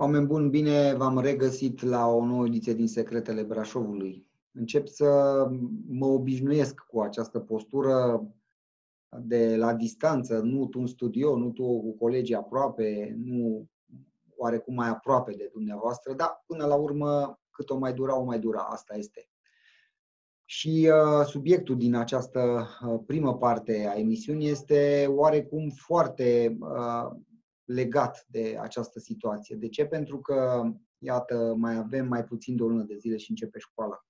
Oameni buni, bine v-am regăsit la o nouă ediție din Secretele Brașovului. Încep să mă obișnuiesc cu această postură de la distanță, nu tu în studio, nu tu cu colegii aproape, nu oarecum mai aproape de dumneavoastră, dar până la urmă, cât o mai dura, o mai dura, asta este. Și uh, subiectul din această uh, primă parte a emisiunii este oarecum foarte uh, legat de această situație. De ce? Pentru că, iată, mai avem mai puțin de o lună de zile și începe școala.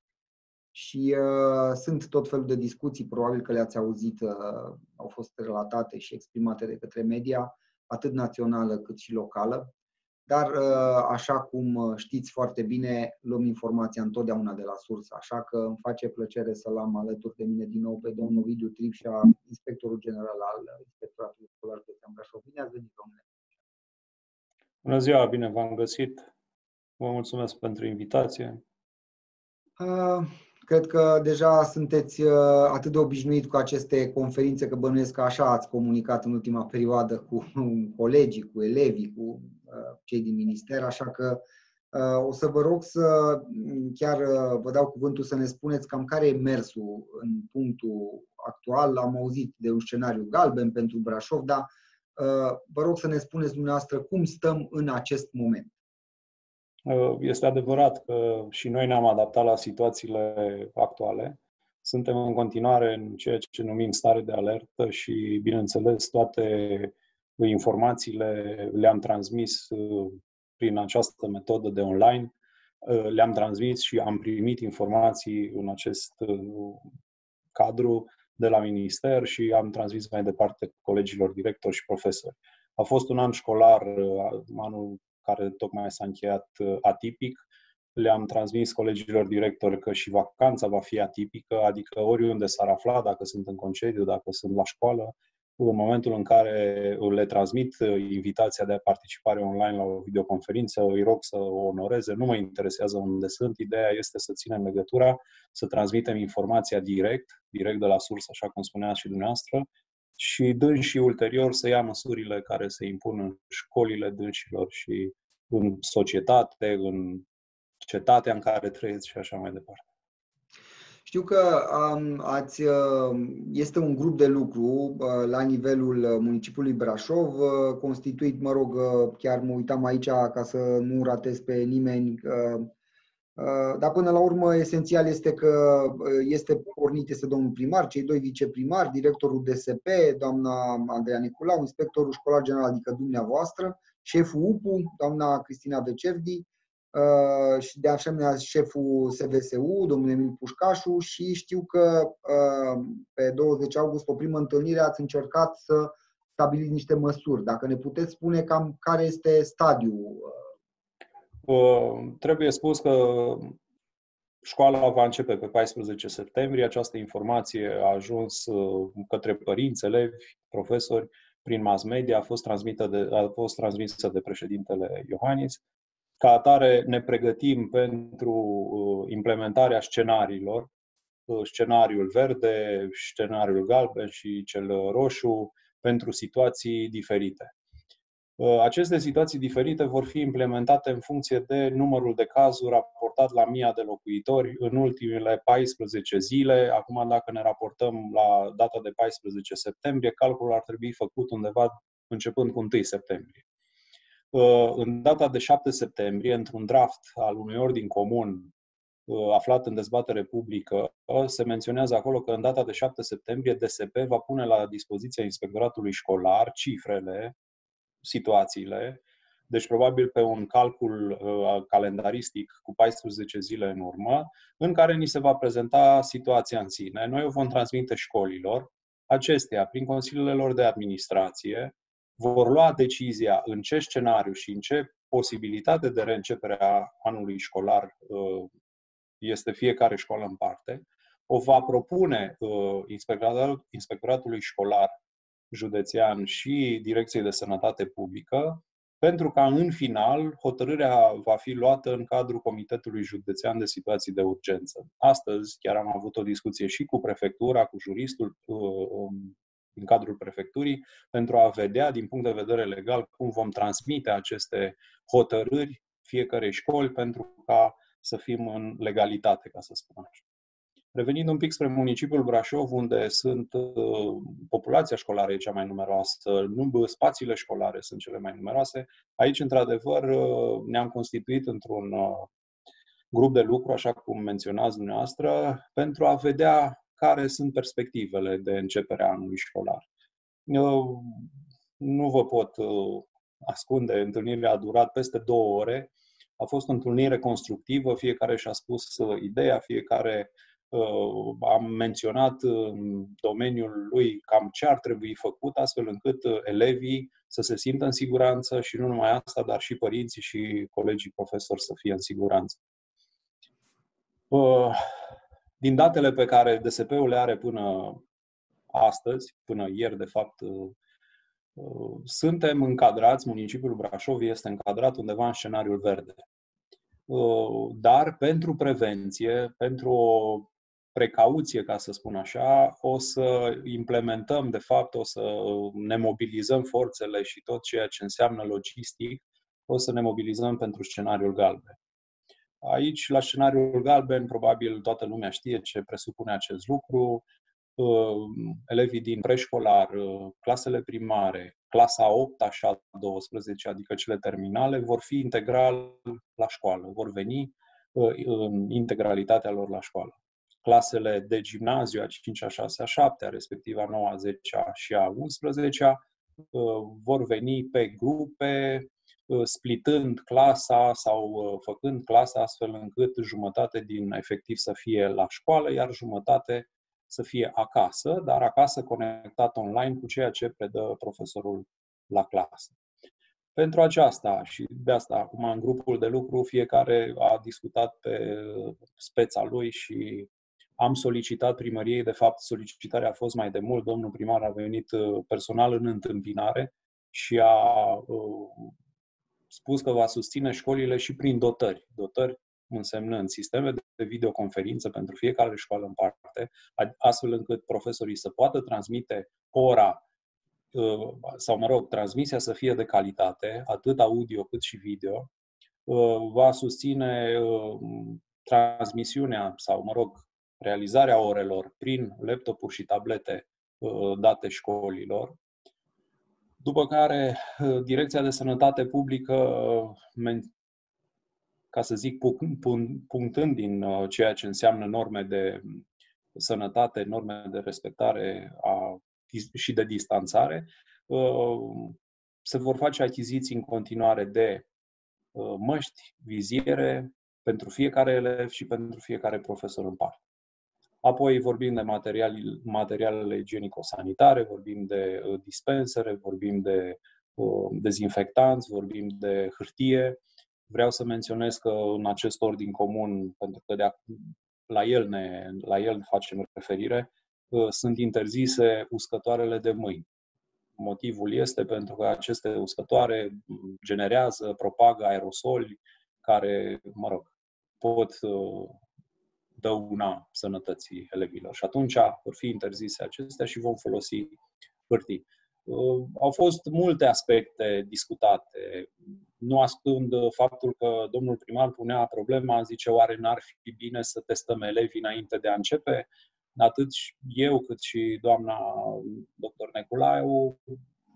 Și uh, sunt tot felul de discuții, probabil că le-ați auzit, uh, au fost relatate și exprimate de către media, atât națională cât și locală. Dar, uh, așa cum știți foarte bine, luăm informația întotdeauna de la sursă, așa că îmi face plăcere să-l am alături de mine din nou pe domnul Ovidiu Tripșa, inspectorul general al Inspectoratului Școlar de Brașov. Bine ați venit, domnule! Bună ziua, bine v-am găsit. Vă mulțumesc pentru invitație. Cred că deja sunteți atât de obișnuit cu aceste conferințe, că bănuiesc că așa ați comunicat în ultima perioadă cu colegii, cu elevii, cu cei din minister, așa că o să vă rog să chiar vă dau cuvântul să ne spuneți cam care e mersul în punctul actual. Am auzit de un scenariu galben pentru Brașov, dar Uh, vă rog să ne spuneți dumneavoastră cum stăm în acest moment. Uh, este adevărat că și noi ne-am adaptat la situațiile actuale. Suntem în continuare în ceea ce numim stare de alertă și, bineînțeles, toate informațiile le-am transmis uh, prin această metodă de online. Le-am transmis și am primit informații în acest cadru de la minister și am transmis mai departe colegilor directori și profesori. A fost un an școlar, uh, anul care tocmai s-a încheiat uh, atipic. Le-am transmis colegilor directori că și vacanța va fi atipică, adică oriunde s-ar afla, dacă sunt în concediu, dacă sunt la școală, în momentul în care le transmit invitația de participare online la o videoconferință, îi rog să o onoreze, nu mă interesează unde sunt, ideea este să ținem legătura, să transmitem informația direct, direct de la sursă, așa cum spuneați și dumneavoastră, și dâns și ulterior să ia măsurile care se impun în școlile dânșilor și în societate, în cetatea în care trăiesc și așa mai departe. Știu că um, ați, uh, este un grup de lucru uh, la nivelul uh, municipiului Brașov, uh, constituit, mă rog, uh, chiar mă uitam aici ca să nu ratez pe nimeni, uh, uh, dar până la urmă esențial este că uh, este pornit, este domnul primar, cei doi viceprimari, directorul DSP, doamna Andreea Nicolau, inspectorul școlar general, adică dumneavoastră, șeful UPU, doamna Cristina Vecerdi, Uh, și de asemenea șeful SVSU, domnul Emil Pușcașu și știu că uh, pe 20 august, o primă întâlnire, ați încercat să stabiliți niște măsuri. Dacă ne puteți spune cam care este stadiul? Uh, trebuie spus că școala va începe pe 14 septembrie. Această informație a ajuns către părinți, elevi, profesori, prin mass media, a fost, transmisă de, a fost transmisă de președintele Iohannis. Ca atare ne pregătim pentru uh, implementarea scenariilor, uh, scenariul verde, scenariul galben și cel roșu, pentru situații diferite. Uh, aceste situații diferite vor fi implementate în funcție de numărul de cazuri raportat la mia de locuitori în ultimele 14 zile. Acum, dacă ne raportăm la data de 14 septembrie, calculul ar trebui făcut undeva începând cu 1 septembrie. Uh, în data de 7 septembrie, într-un draft al unui ordin comun uh, aflat în dezbatere publică, uh, se menționează acolo că în data de 7 septembrie DSP va pune la dispoziția inspectoratului școlar cifrele, situațiile, deci probabil pe un calcul calendaristic cu 14 zile în urmă, în care ni se va prezenta situația în sine. Noi o vom transmite școlilor, acestea, prin consiliile lor de administrație, vor lua decizia în ce scenariu și în ce posibilitate de reîncepere a anului școlar uh, este fiecare școală în parte, o va propune uh, inspectoratului școlar județean și Direcției de Sănătate Publică, pentru ca în final hotărârea va fi luată în cadrul Comitetului Județean de Situații de Urgență. Astăzi chiar am avut o discuție și cu prefectura, cu juristul uh, um, din cadrul prefecturii pentru a vedea din punct de vedere legal cum vom transmite aceste hotărâri fiecarei școli pentru ca să fim în legalitate, ca să spun așa. Revenind un pic spre municipiul Brașov, unde sunt uh, populația școlară e cea mai numeroasă, nu, spațiile școlare sunt cele mai numeroase, aici, într-adevăr, uh, ne-am constituit într-un uh, grup de lucru, așa cum menționați dumneavoastră, pentru a vedea care sunt perspectivele de începere a anului școlar. Eu nu vă pot ascunde, întâlnirea a durat peste două ore, a fost o întâlnire constructivă, fiecare și-a spus ideea, fiecare Uh, am menționat în domeniul lui cam ce ar trebui făcut, astfel încât uh, elevii să se simtă în siguranță și nu numai asta, dar și părinții și colegii profesori să fie în siguranță. Uh, din datele pe care DSP-ul le are până astăzi, până ieri, de fapt, suntem încadrați, municipiul Brașov este încadrat undeva în scenariul verde. Dar pentru prevenție, pentru o precauție, ca să spun așa, o să implementăm, de fapt, o să ne mobilizăm forțele și tot ceea ce înseamnă logistic, o să ne mobilizăm pentru scenariul galben. Aici, la scenariul galben, probabil toată lumea știe ce presupune acest lucru. Uh, elevii din preșcolar, uh, clasele primare, clasa 8 și a 12, adică cele terminale, vor fi integral la școală, vor veni uh, în integralitatea lor la școală clasele de gimnaziu, a 5 a 6 a 7 respectiv a 9 a 10 a și a 11 a uh, vor veni pe grupe, uh, splitând clasa sau uh, făcând clasa astfel încât jumătate din efectiv să fie la școală, iar jumătate să fie acasă, dar acasă conectat online cu ceea ce predă profesorul la clasă. Pentru aceasta și de asta, acum în grupul de lucru, fiecare a discutat pe speța lui și am solicitat primăriei, de fapt solicitarea a fost mai de mult, domnul primar a venit uh, personal în întâmpinare și a uh, spus că va susține școlile și prin dotări. Dotări însemnând sisteme de videoconferință pentru fiecare școală în parte, astfel încât profesorii să poată transmite ora uh, sau, mă rog, transmisia să fie de calitate, atât audio cât și video, va susține transmisiunea sau, mă rog, realizarea orelor prin laptopuri și tablete uh, date școlilor. După care, uh, Direcția de Sănătate Publică, uh, ca să zic, punctând din ceea ce înseamnă norme de sănătate, norme de respectare a, și de distanțare, se vor face achiziții în continuare de măști, viziere pentru fiecare elev și pentru fiecare profesor în parte. Apoi vorbim de materiale, materialele igienico-sanitare, vorbim de uh, dispensere, vorbim de uh, dezinfectanți, vorbim de hârtie. Vreau să menționez că în acest ordin comun, pentru că de la el ne, la el facem referire, uh, sunt interzise uscătoarele de mâini. Motivul este pentru că aceste uscătoare generează, propagă aerosoli care, mă rog, pot dăuna sănătății elevilor. Și atunci vor fi interzise acestea și vom folosi hârtii. Uh, au fost multe aspecte discutate. Nu ascund faptul că domnul primar punea problema, zice, oare n-ar fi bine să testăm elevii înainte de a începe? Atât eu cât și doamna doctor Neculaiu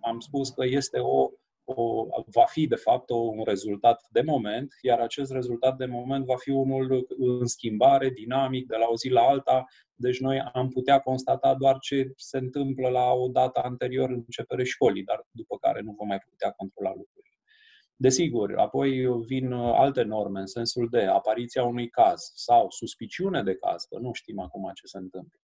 am spus că este o o, va fi, de fapt, o, un rezultat de moment, iar acest rezultat de moment va fi unul în schimbare, dinamic, de la o zi la alta. Deci noi am putea constata doar ce se întâmplă la o dată anterior începere școlii, dar după care nu vom mai putea controla lucrurile. Desigur, apoi vin alte norme în sensul de apariția unui caz sau suspiciune de caz, că nu știm acum ce se întâmplă.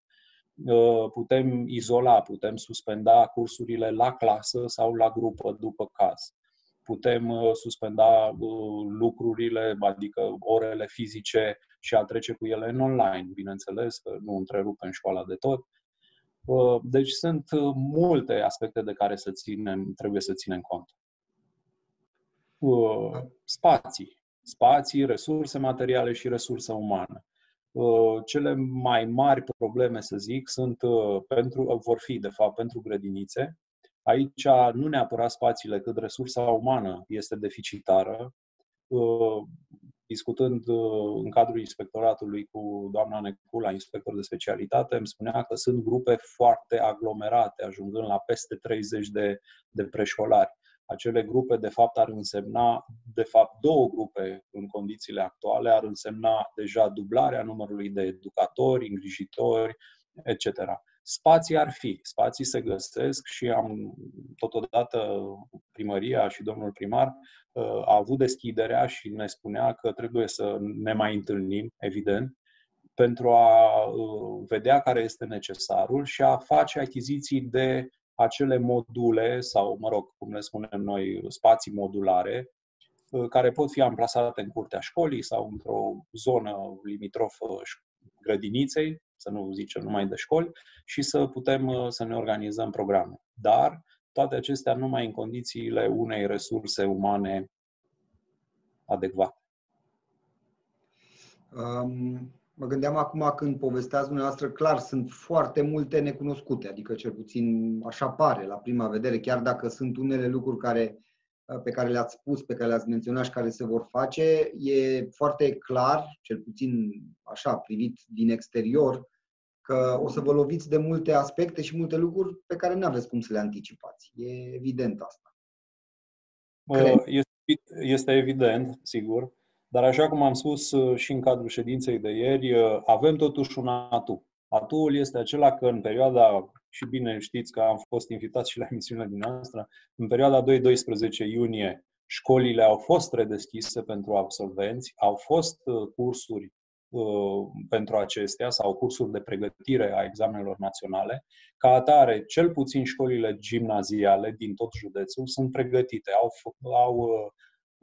Uh, putem izola, putem suspenda cursurile la clasă sau la grupă după caz. Putem uh, suspenda uh, lucrurile, adică orele fizice și a trece cu ele în online, bineînțeles, că nu întrerupem școala de tot. Deci sunt multe aspecte de care să ținem, trebuie să ținem cont. Spații. Spații, resurse materiale și resurse umane. Cele mai mari probleme, să zic, sunt pentru, vor fi, de fapt, pentru grădinițe. Aici nu neapărat spațiile, cât resursa umană este deficitară discutând uh, în cadrul inspectoratului cu doamna Necula, inspector de specialitate, îmi spunea că sunt grupe foarte aglomerate, ajungând la peste 30 de, de preșcolari. Acele grupe, de fapt, ar însemna, de fapt, două grupe în condițiile actuale, ar însemna deja dublarea numărului de educatori, îngrijitori, etc. Spații ar fi, spații se găsesc și am totodată primăria și domnul primar a avut deschiderea și ne spunea că trebuie să ne mai întâlnim, evident, pentru a uh, vedea care este necesarul și a face achiziții de acele module sau, mă rog, cum le spunem noi, spații modulare, uh, care pot fi amplasate în curtea școlii sau într-o zonă limitrofă grădiniței, să nu zicem numai de școli, și să putem uh, să ne organizăm programe. Dar toate acestea numai în condițiile unei resurse umane adecvate. Um, mă gândeam acum când povesteați dumneavoastră, clar, sunt foarte multe necunoscute, adică cel puțin așa pare la prima vedere, chiar dacă sunt unele lucruri care, uh, pe care le-ați spus, pe care le-ați menționat și care se vor face, e foarte clar, cel puțin așa, privit din exterior, că o să vă loviți de multe aspecte și multe lucruri pe care nu aveți cum să le anticipați. E evident asta. Este, este evident, sigur, dar așa cum am spus uh, și în cadrul ședinței de ieri, uh, avem totuși un atu. Atul este acela că în perioada, și bine știți că am fost invitat și la emisiunea din noastră, în perioada 2-12 iunie școlile au fost redeschise pentru absolvenți, au fost uh, cursuri Uh, pentru acestea sau cursuri de pregătire a examenelor naționale. Ca atare, cel puțin școlile gimnaziale din tot județul sunt pregătite, au, au uh,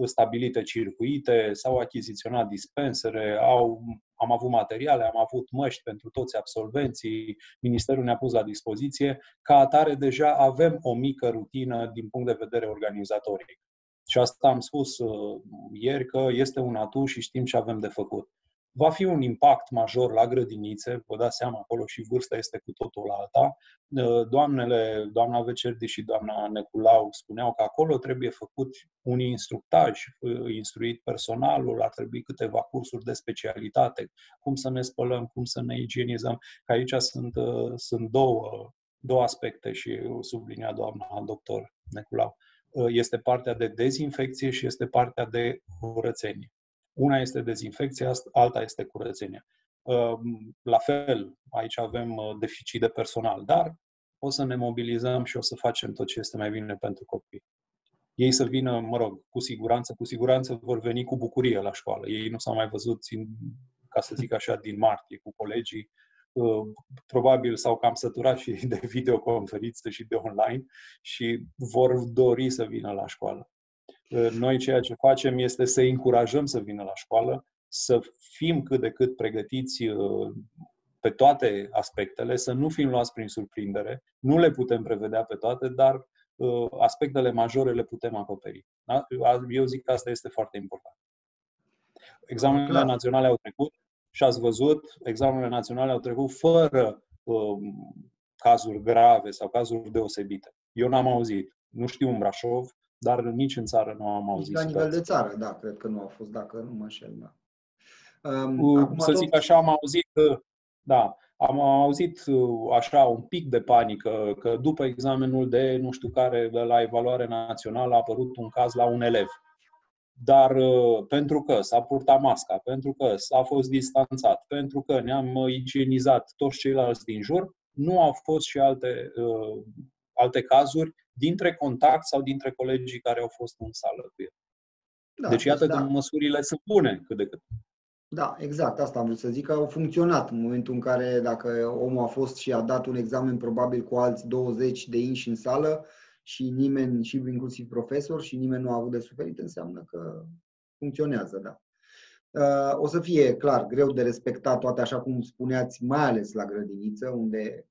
stabilite circuite, s-au achiziționat dispensere, au, am avut materiale, am avut măști pentru toți absolvenții, Ministerul ne-a pus la dispoziție. Ca atare, deja avem o mică rutină din punct de vedere organizatoric. Și asta am spus uh, ieri că este un atu și știm ce avem de făcut va fi un impact major la grădinițe, vă dați seama, acolo și vârsta este cu totul alta. Doamnele, doamna Vecerdi și doamna Neculau spuneau că acolo trebuie făcut un instructaj, instruit personalul, ar trebui câteva cursuri de specialitate, cum să ne spălăm, cum să ne igienizăm, că aici sunt, sunt două, două aspecte și sublinia doamna doctor Neculau. Este partea de dezinfecție și este partea de curățenie. Una este dezinfecția, alta este curățenia. Ehm, la fel, aici avem uh, deficit de personal, dar o să ne mobilizăm și o să facem tot ce este mai bine pentru copii. Ei să vină, mă rog, cu siguranță, cu siguranță vor veni cu bucurie la școală. Ei nu s-au mai văzut, ca să zic așa, din martie cu colegii. Uh, probabil s-au cam săturat și de videoconferință și de online și vor dori să vină la școală. Noi ceea ce facem este să încurajăm să vină la școală, să fim cât de cât pregătiți uh, pe toate aspectele, să nu fim luați prin surprindere. Nu le putem prevedea pe toate, dar uh, aspectele majore le putem acoperi. Da? Eu zic că asta este foarte important. Examenele Clar. naționale au trecut și ați văzut, examenele naționale au trecut fără uh, cazuri grave sau cazuri deosebite. Eu n-am auzit. Nu știu în Brașov, dar nici în țară nu am auzit. La nivel de țară, da, cred că nu au fost, dacă nu mă înșel, da. Um, Acum să tot... zic așa, am auzit, da, am auzit uh, așa un pic de panică că după examenul de nu știu care, de la evaluare națională, a apărut un caz la un elev. Dar uh, pentru că s-a purtat masca, pentru că s-a fost distanțat, pentru că ne-am uh, igienizat toți ceilalți din jur, nu au fost și alte, uh, alte cazuri dintre contact sau dintre colegii care au fost în sală cu el. Da, deci iată da. că măsurile sunt bune cât de cât. Da, exact, asta am vrut să zic, că au funcționat în momentul în care dacă omul a fost și a dat un examen probabil cu alți 20 de inși în sală și nimeni, și inclusiv profesor, și nimeni nu a avut de suferit, înseamnă că funcționează, da. Uh, o să fie, clar, greu de respectat toate așa cum spuneați, mai ales la grădiniță, unde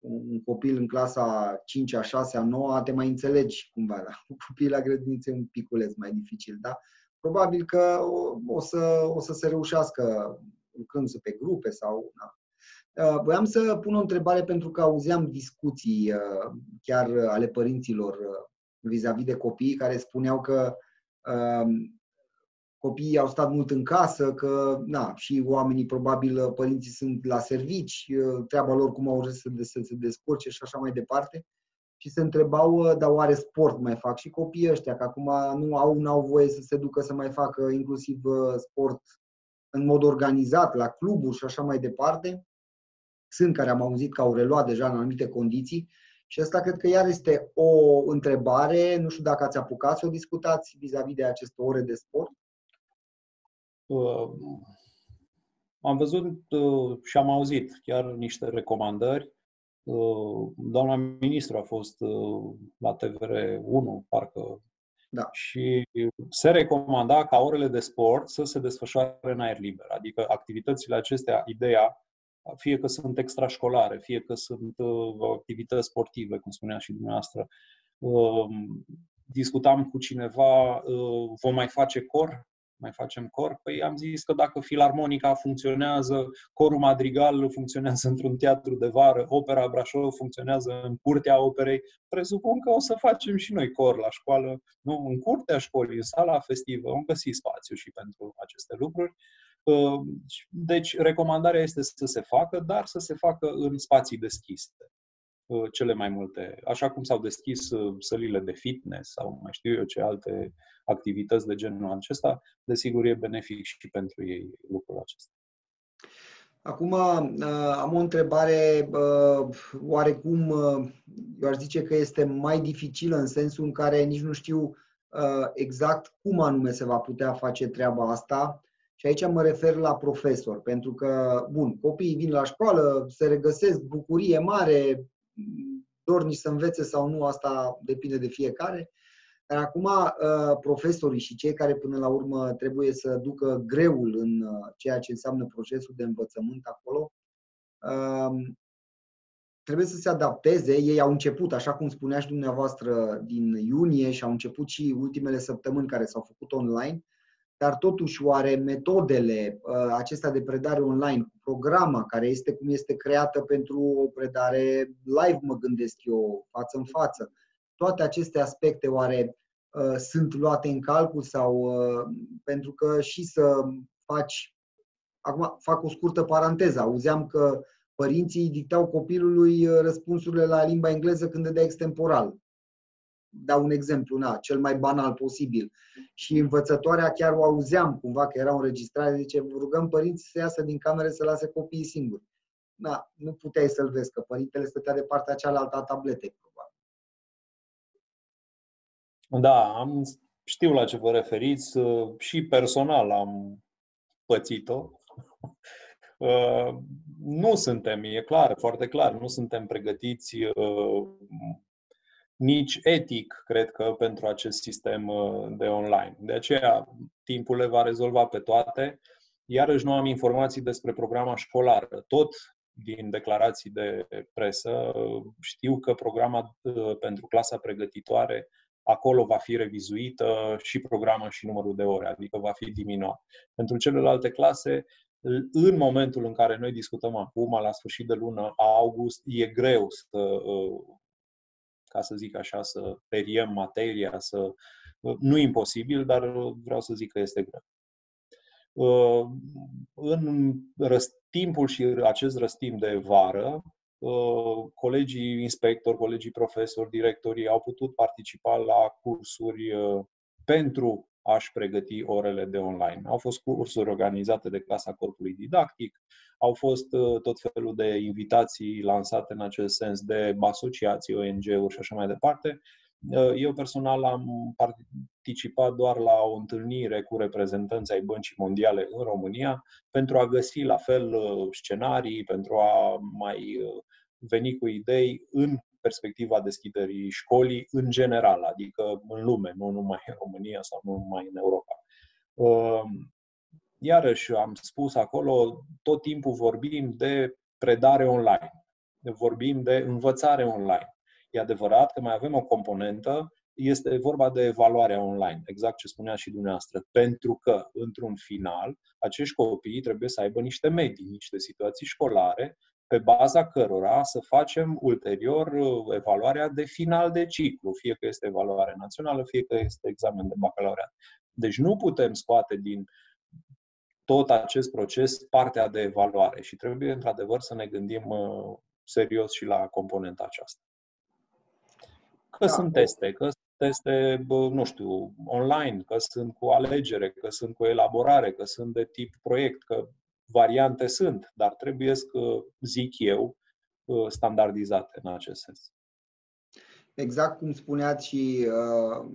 un copil în clasa 5, a 6, a 9, te mai înțelegi cumva. Da? Un copil la grădiniță e un piculeț mai dificil, da? Probabil că o, o, să, o să se reușească lucrându-se pe grupe sau... Da. Uh, voiam să pun o întrebare pentru că auzeam discuții uh, chiar ale părinților uh, vis-a-vis de copii care spuneau că copiii au stat mult în casă, că na, și oamenii, probabil, părinții sunt la servici, treaba lor cum au reușit să, să se descurce și așa mai departe. Și se întrebau, dar oare sport mai fac și copiii ăștia, că acum nu au, nu au voie să se ducă să mai facă inclusiv sport în mod organizat, la cluburi și așa mai departe. Sunt care am auzit că au reluat deja în anumite condiții și asta cred că iar este o întrebare, nu știu dacă ați apucat să o discutați vis-a-vis de aceste ore de sport. Uh, am văzut uh, și am auzit chiar niște recomandări. Uh, doamna ministru a fost la TVR1, parcă, da. și se recomanda ca orele de sport să se desfășoare în aer liber. Adică activitățile acestea, ideea fie că sunt extrașcolare, fie că sunt uh, activități sportive, cum spunea și dumneavoastră. Uh, discutam cu cineva, uh, vom mai face cor? Mai facem cor? Păi am zis că dacă filarmonica funcționează, corul madrigal funcționează într-un teatru de vară, opera Brașov funcționează în curtea operei, presupun că o să facem și noi cor la școală, nu? în curtea școlii, în sala festivă, vom găsi spațiu și pentru aceste lucruri. Ă, deci, recomandarea este să se facă, dar să se facă în spații deschise ă, cele mai multe, așa cum s-au deschis ă, sălile de fitness sau mai știu eu ce alte activități de genul acesta, desigur e benefic și pentru ei lucrul acesta. Acum am o întrebare oarecum, eu aș zice că este mai dificilă în sensul în care nici nu știu exact cum anume se va putea face treaba asta. Și aici mă refer la profesor, pentru că, bun, copiii vin la școală, se regăsesc, bucurie mare, dornici să învețe sau nu, asta depinde de fiecare. Dar acum, uh, profesorii și cei care până la urmă trebuie să ducă greul în uh, ceea ce înseamnă procesul de învățământ acolo, um, trebuie să se adapteze. Ei au început, așa cum spunea și dumneavoastră, din iunie și au început și ultimele săptămâni care s-au făcut online dar totuși oare metodele uh, acestea de predare online, cu programa care este cum este creată pentru o predare live, mă gândesc eu, față în față, toate aceste aspecte oare uh, sunt luate în calcul sau uh, pentru că și să faci, acum fac o scurtă paranteză, auzeam că părinții dictau copilului răspunsurile la limba engleză când dădea extemporal dau un exemplu, na, cel mai banal posibil. Și învățătoarea chiar o auzeam cumva că era o înregistrare, zice, rugăm părinții să iasă din camere să lase copiii singuri. Na, nu puteai să-l vezi, că părintele stătea de partea cealaltă a tabletei, probabil. Da, am, știu la ce vă referiți. Și personal am pățit-o. Uh, nu suntem, e clar, foarte clar, nu suntem pregătiți uh, nici etic, cred că, pentru acest sistem uh, de online. De aceea, timpul le va rezolva pe toate. Iarăși nu am informații despre programa școlară. Tot din declarații de presă uh, știu că programa uh, pentru clasa pregătitoare acolo va fi revizuită și programa și numărul de ore, adică va fi diminuat. Pentru celelalte clase, în momentul în care noi discutăm acum, la sfârșit de lună august, e greu să ca să zic așa, să periem materia, să... Nu imposibil, dar vreau să zic că este greu. Uh, în timpul și acest răstimp de vară, uh, colegii inspectori, colegii profesori, directorii au putut participa la cursuri uh, pentru a-și pregăti orele de online. Au fost cursuri organizate de clasa corpului didactic, au fost uh, tot felul de invitații lansate în acest sens de asociații, ONG-uri și așa mai departe. Uh, eu personal am participat doar la o întâlnire cu reprezentanții ai Băncii Mondiale în România pentru a găsi la fel uh, scenarii, pentru a mai veni cu idei în perspectiva deschiderii școlii în general, adică în lume, nu numai în România sau nu numai în Europa. Um, iarăși am spus acolo, tot timpul vorbim de predare online, vorbim de învățare online. E adevărat că mai avem o componentă este vorba de evaluarea online, exact ce spunea și dumneavoastră, pentru că, într-un final, acești copii trebuie să aibă niște medii, niște situații școlare, pe baza cărora să facem ulterior uh, evaluarea de final de ciclu, fie că este evaluare națională, fie că este examen de bacalaureat. Deci nu putem scoate din tot acest proces partea de evaluare și trebuie, într-adevăr, să ne gândim uh, serios și la componenta aceasta. Că da. sunt teste, că sunt teste, nu știu, online, că sunt cu alegere, că sunt cu elaborare, că sunt de tip proiect, că variante sunt, dar trebuie să, zic eu, standardizate în acest sens. Exact cum spuneați și uh,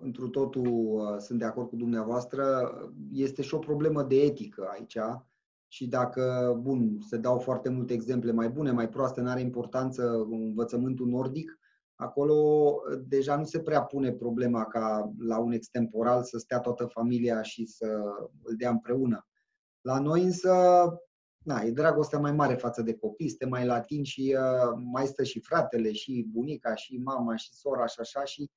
întru totul uh, sunt de acord cu dumneavoastră, este și o problemă de etică aici și dacă, bun, se dau foarte multe exemple mai bune, mai proaste, nu are importanță învățământul nordic, acolo deja nu se prea pune problema ca la un extemporal să stea toată familia și să îl dea împreună. La noi însă, na, e dragostea mai mare față de copii, este mai latin și uh, mai stă și fratele, și bunica, și mama, și sora și așa și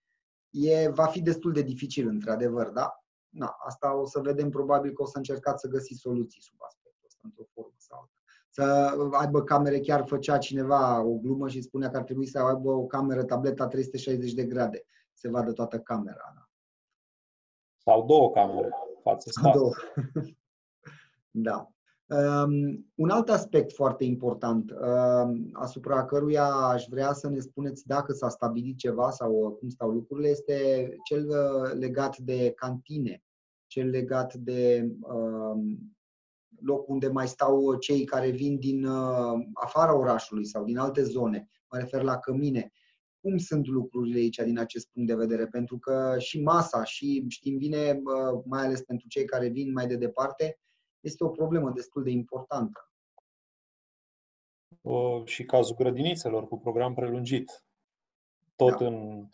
e, va fi destul de dificil, într-adevăr, da? Na, asta o să vedem, probabil că o să încercați să găsiți soluții sub aspectul ăsta, într-o formă sau alta. Să aibă camere, chiar făcea cineva o glumă și spunea că ar trebui să aibă o cameră, tableta 360 de grade, se vadă toată camera. Da? Sau două camere, față Sau două. Da. Um, un alt aspect foarte important, um, asupra căruia aș vrea să ne spuneți dacă s-a stabilit ceva sau cum stau lucrurile, este cel uh, legat de cantine, cel legat de um, loc unde mai stau cei care vin din uh, afara orașului sau din alte zone. Mă refer la cămine. Cum sunt lucrurile aici din acest punct de vedere? Pentru că și masa, și știm bine, uh, mai ales pentru cei care vin mai de departe, este o problemă destul de importantă. și cazul grădinițelor cu program prelungit. Tot da. în,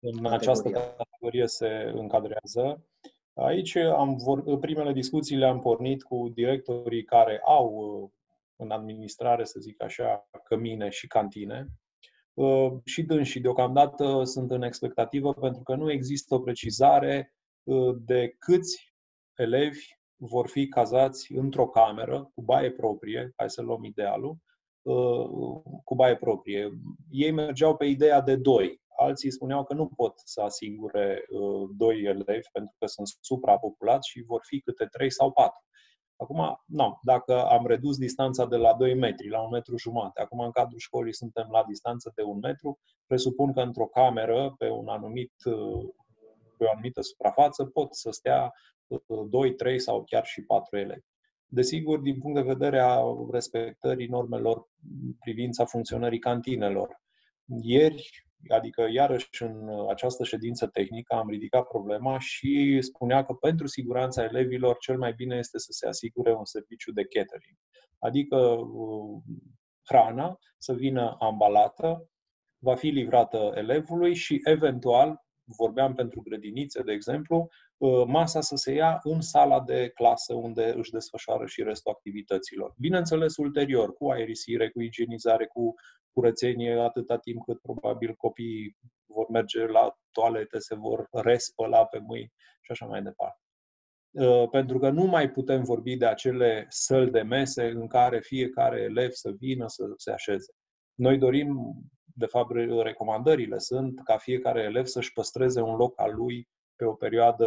în această categorie se încadrează. Aici am vor, primele discuții le-am pornit cu directorii care au în administrare, să zic așa, cămine și cantine. Și dânsii deocamdată sunt în expectativă pentru că nu există o precizare de câți elevi vor fi cazați într-o cameră cu baie proprie, hai să luăm idealul, uh, cu baie proprie. Ei mergeau pe ideea de doi. Alții spuneau că nu pot să asigure uh, doi elevi pentru că sunt suprapopulați și vor fi câte trei sau patru. Acum, nu, dacă am redus distanța de la 2 metri la 1 metru jumate, acum în cadrul școlii suntem la distanță de 1 metru, presupun că într-o cameră, pe un anumit uh, pe o anumită suprafață, pot să stea 2, 3 sau chiar și 4 elevi. Desigur, din punct de vedere a respectării normelor privința funcționării cantinelor. Ieri, adică iarăși în această ședință tehnică, am ridicat problema și spunea că pentru siguranța elevilor cel mai bine este să se asigure un serviciu de catering. Adică uh, hrana să vină ambalată, va fi livrată elevului și eventual vorbeam pentru grădinițe, de exemplu, uh, masa să se ia în sala de clasă unde își desfășoară și restul activităților. Bineînțeles, ulterior, cu aerisire, cu igienizare, cu curățenie, atâta timp cât probabil copiii vor merge la toalete, se vor respăla pe mâini și așa mai departe. Uh, pentru că nu mai putem vorbi de acele săli de mese în care fiecare elev să vină să se așeze. Noi dorim de fapt, recomandările sunt ca fiecare elev să-și păstreze un loc al lui pe o perioadă,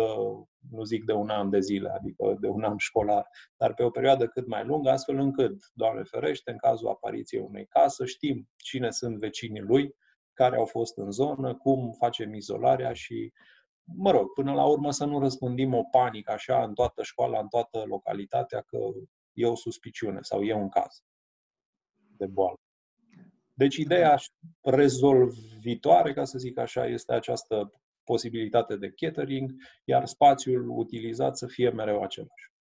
nu zic de un an de zile, adică de un an școlar, dar pe o perioadă cât mai lungă, astfel încât, Doamne ferește, în cazul apariției unei case, știm cine sunt vecinii lui, care au fost în zonă, cum facem izolarea și, mă rog, până la urmă să nu răspândim o panică așa în toată școala, în toată localitatea, că e o suspiciune sau e un caz de boală. Deci ideea rezolvitoare, ca să zic așa, este această posibilitate de catering, iar spațiul utilizat să fie mereu același.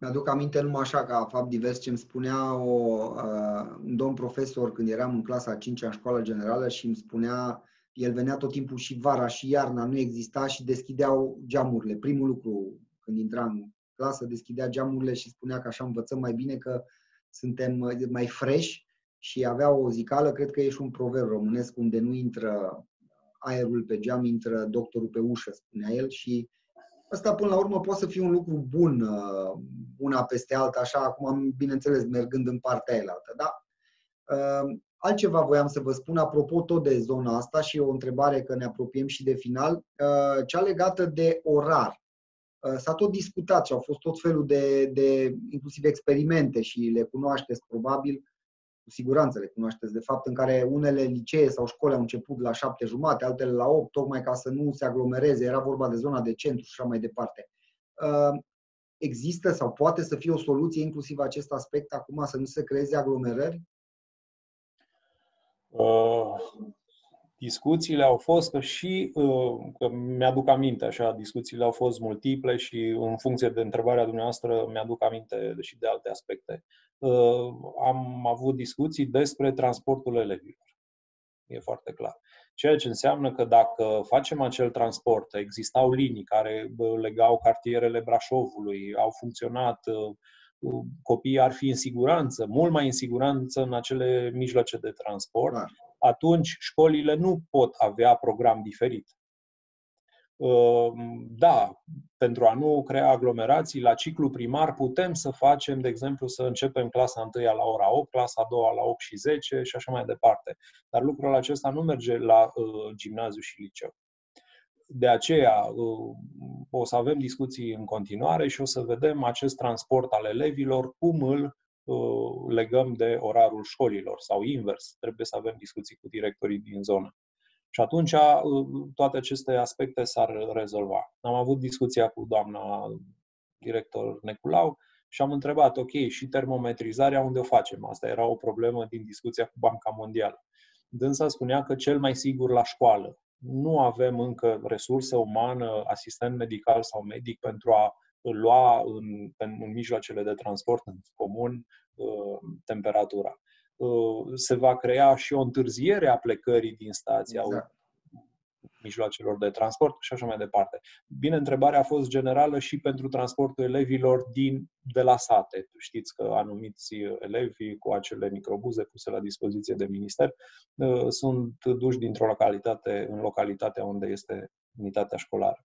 Mi-aduc aminte numai așa ca fapt divers ce îmi spunea o, uh, un domn profesor când eram în clasa a 5 în școală generală și îmi spunea, el venea tot timpul și vara și iarna, nu exista și deschideau geamurile. Primul lucru când intra în clasă, deschidea geamurile și spunea că așa învățăm mai bine că suntem mai fresh și avea o zicală, cred că e și un proverb românesc unde nu intră aerul pe geam, intră doctorul pe ușă, spunea el, și Asta, până la urmă, poate să fie un lucru bun, uh, una peste alta, așa, acum, bineînțeles, mergând în partea aia altă. Da? Uh, altceva voiam să vă spun, apropo tot de zona asta și o întrebare că ne apropiem și de final, uh, cea legată de orar. S-a tot discutat și au fost tot felul de, de inclusiv experimente și le cunoașteți probabil, cu siguranță le cunoașteți, de fapt, în care unele licee sau școli au început la șapte jumate, altele la opt, tocmai ca să nu se aglomereze, era vorba de zona de centru și așa mai departe. Uh, există sau poate să fie o soluție inclusiv acest aspect acum, să nu se creeze aglomerări? Uh, discuțiile au fost că și, uh, că mi-aduc aminte, așa, discuțiile au fost multiple și în funcție de întrebarea dumneavoastră mi-aduc aminte și de alte aspecte. Uh, am avut discuții despre transportul elevilor. E foarte clar. Ceea ce înseamnă că dacă facem acel transport, existau linii care legau cartierele Brașovului, au funcționat, uh, copiii ar fi în siguranță, mult mai în siguranță în acele mijloace de transport, atunci școlile nu pot avea program diferit. Ehm, da, pentru a nu crea aglomerații, la ciclu primar putem să facem, de exemplu, să începem clasa 1 la ora 8, clasa 2 la 8 și 10 și așa mai departe. Dar lucrul acesta nu merge la uh, gimnaziu și liceu. De aceea uh, o să avem discuții în continuare și o să vedem acest transport al elevilor, cum îl uh, legăm de orarul școlilor sau invers. Trebuie să avem discuții cu directorii din zonă. Și atunci uh, toate aceste aspecte s-ar rezolva. Am avut discuția cu doamna director Neculau și am întrebat, ok, și termometrizarea unde o facem? Asta era o problemă din discuția cu Banca Mondială. Dânsa spunea că cel mai sigur la școală. Nu avem încă resursă umană, asistent medical sau medic pentru a lua în, în mijloacele de transport în comun uh, temperatura. Uh, se va crea și o întârziere a plecării din stația exact. mijloacelor de transport și așa mai departe. Bine, întrebarea a fost generală și pentru transportul elevilor din, de la sate. Știți că anumiți elevi cu acele microbuze puse la dispoziție de minister uh, sunt duși dintr-o localitate în localitatea unde este unitatea școlară.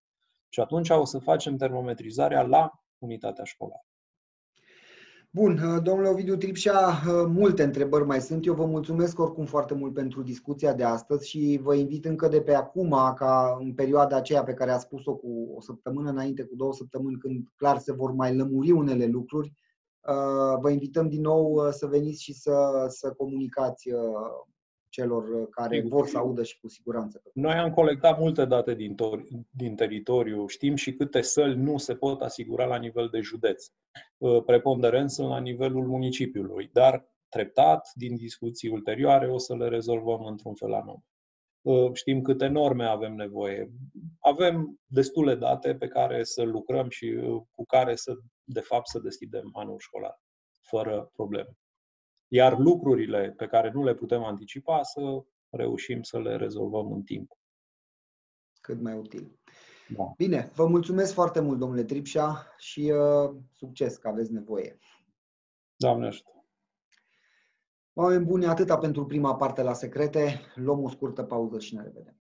Și atunci o să facem termometrizarea la unitatea școlară. Bun, uh, domnule Ovidiu Tripșa, uh, multe întrebări mai sunt. Eu vă mulțumesc oricum foarte mult pentru discuția de astăzi și vă invit încă de pe acum, ca în perioada aceea pe care a spus-o cu o săptămână înainte, cu două săptămâni, când clar se vor mai lămuri unele lucruri, uh, vă invităm din nou să veniți și să, să comunicați celor uh, care Sigur. vor să audă și cu siguranță. Noi am colectat multe date din, tor- din teritoriu, știm și câte săli nu se pot asigura la nivel de județ. Uh, preponderent sunt la nivelul municipiului, dar treptat, din discuții ulterioare, o să le rezolvăm într-un fel anume. Uh, știm câte norme avem nevoie. Avem destule date pe care să lucrăm și cu care să, de fapt, să deschidem anul școlar, fără probleme iar lucrurile pe care nu le putem anticipa să reușim să le rezolvăm în timp. Cât mai util. Da. Bine, vă mulțumesc foarte mult, domnule Tripșa, și uh, succes că aveți nevoie. Doamne ajută! Oameni buni, atâta pentru prima parte la secrete. Luăm o scurtă pauză și ne revedem.